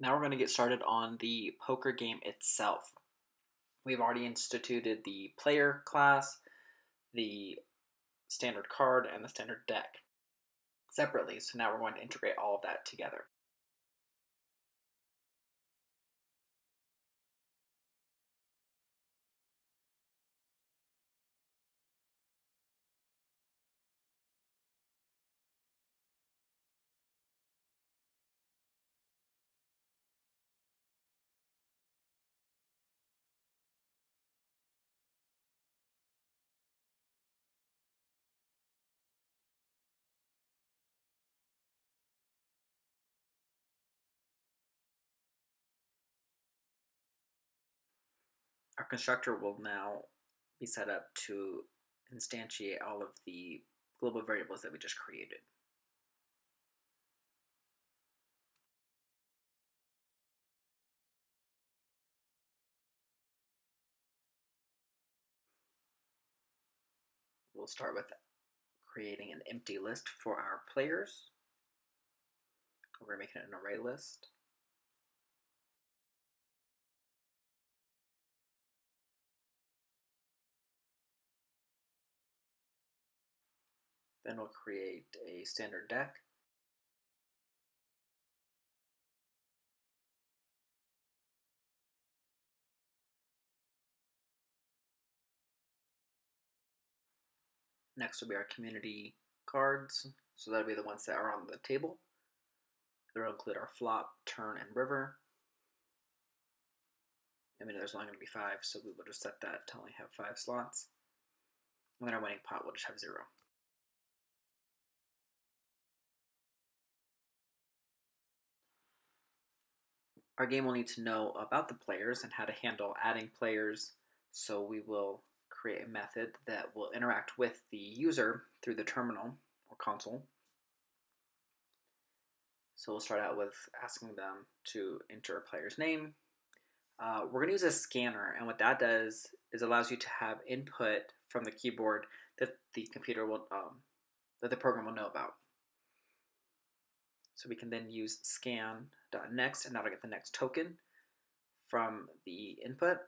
Now we're going to get started on the poker game itself. We've already instituted the player class, the standard card, and the standard deck separately, so now we're going to integrate all of that together. Constructor will now be set up to instantiate all of the global variables that we just created. We'll start with creating an empty list for our players. We're going to making an array list. Then we'll create a standard deck. Next will be our community cards. So that'll be the ones that are on the table. It'll include our flop, turn, and river. I mean, there's only going to be five, so we will just set that to only have five slots. And then our winning pot will just have zero. Our game will need to know about the players and how to handle adding players, so we will create a method that will interact with the user through the terminal or console. So we'll start out with asking them to enter a player's name. Uh, we're going to use a scanner, and what that does is allows you to have input from the keyboard that the computer will, um, that the program will know about. So we can then use scan.next and that'll get the next token from the input.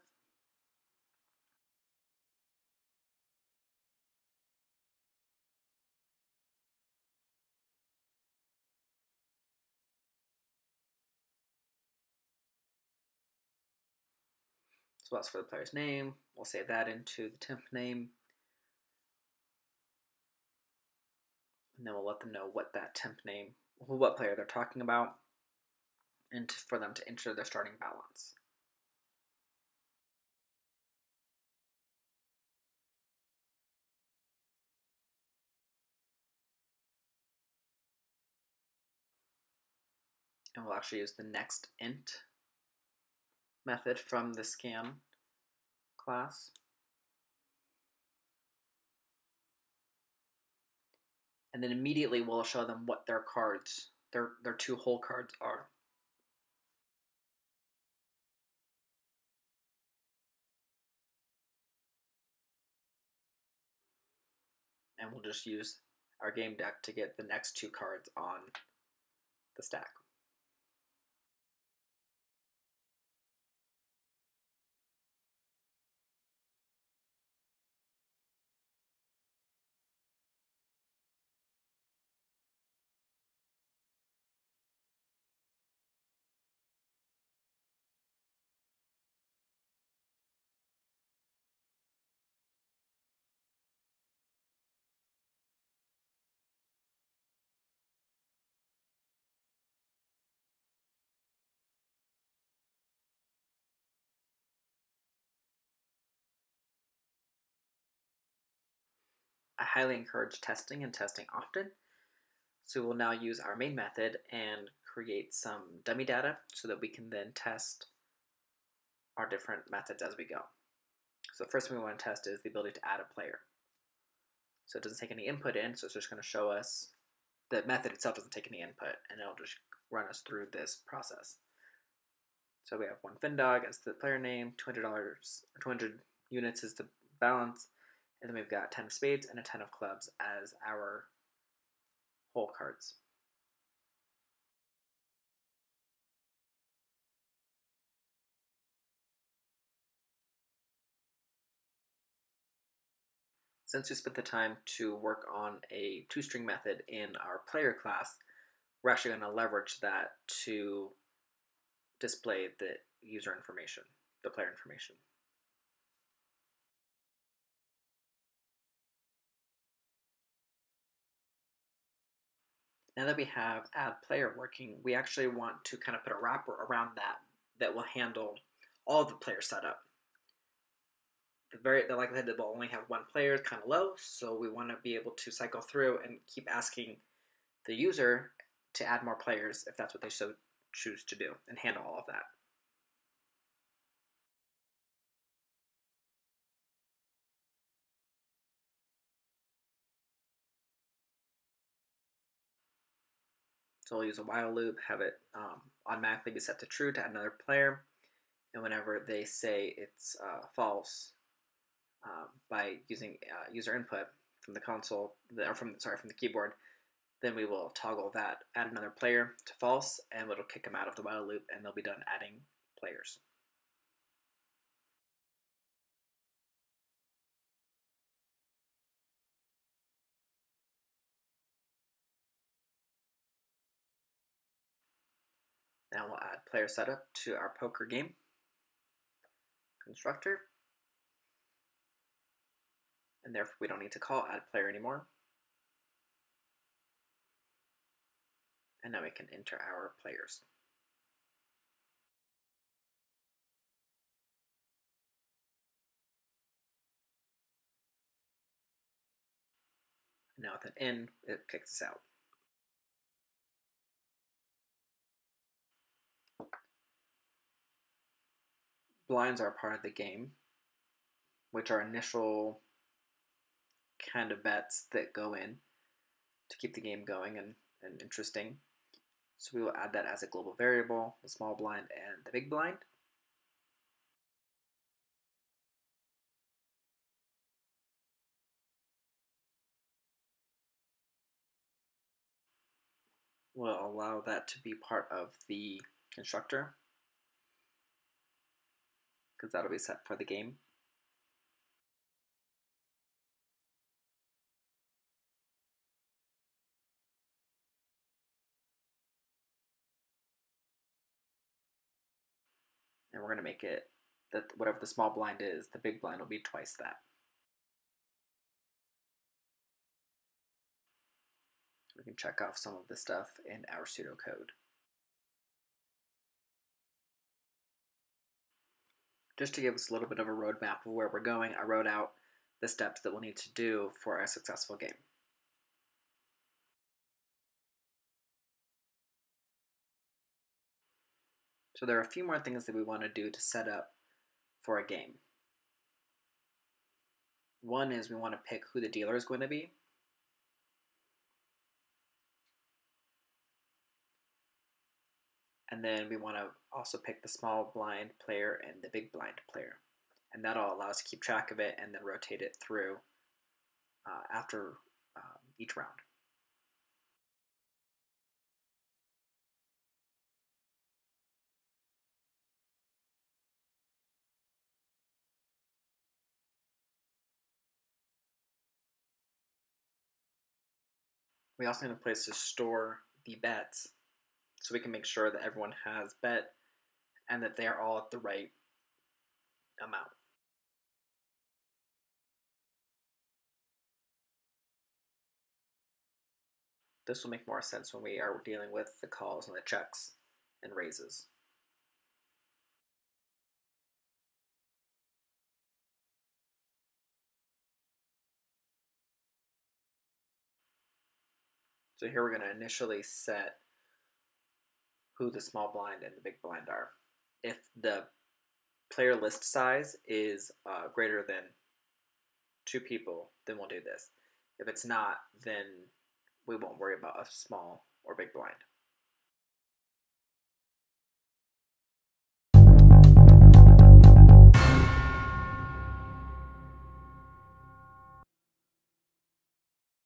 So that's for the player's name. We'll save that into the temp name. And then we'll let them know what that temp name what player they're talking about, and for them to enter their starting balance. And we'll actually use the next int method from the scan class. And then immediately we'll show them what their cards, their, their two hole cards are. And we'll just use our game deck to get the next two cards on the stack. I highly encourage testing and testing often. So we'll now use our main method and create some dummy data so that we can then test our different methods as we go. So the first thing we want to test is the ability to add a player. So it doesn't take any input in, so it's just going to show us, the method itself doesn't take any input, and it'll just run us through this process. So we have one Findawg as the player name, $200, 200 units is the balance, and then we've got 10 of spades and a 10 of clubs as our hole cards. Since we spent the time to work on a toString method in our player class, we're actually going to leverage that to display the user information, the player information. Now that we have add player working, we actually want to kind of put a wrapper around that that will handle all the player setup the very the likelihood that we'll only have one player is kind of low, so we want to be able to cycle through and keep asking the user to add more players if that's what they so choose to do and handle all of that. So we'll use a while loop, have it um, automatically be set to true to add another player, and whenever they say it's uh, false, um, by using uh, user input from the console, or from sorry from the keyboard, then we will toggle that, add another player to false, and it'll kick them out of the while loop, and they'll be done adding players. Now we'll add player setup to our poker game constructor and therefore we don't need to call add player anymore. And now we can enter our players. now with an in, it kicks us out. Blinds are part of the game, which are initial kind of bets that go in to keep the game going and, and interesting. So we will add that as a global variable, the small blind and the big blind. We'll allow that to be part of the constructor because that'll be set for the game. and we're going to make it that whatever the small blind is, the big blind will be twice that. We can check off some of the stuff in our pseudocode. Just to give us a little bit of a roadmap of where we're going, I wrote out the steps that we'll need to do for a successful game. So there are a few more things that we want to do to set up for a game. One is we want to pick who the dealer is going to be. And then we want to also pick the small blind player and the big blind player. And that'll allow us to keep track of it and then rotate it through uh, after um, each round. we also need a place to store the bets so we can make sure that everyone has bet and that they are all at the right amount. This will make more sense when we are dealing with the calls and the checks and raises. So here we're going to initially set who the small blind and the big blind are. If the player list size is uh, greater than two people, then we'll do this. If it's not, then we won't worry about a small or big blind.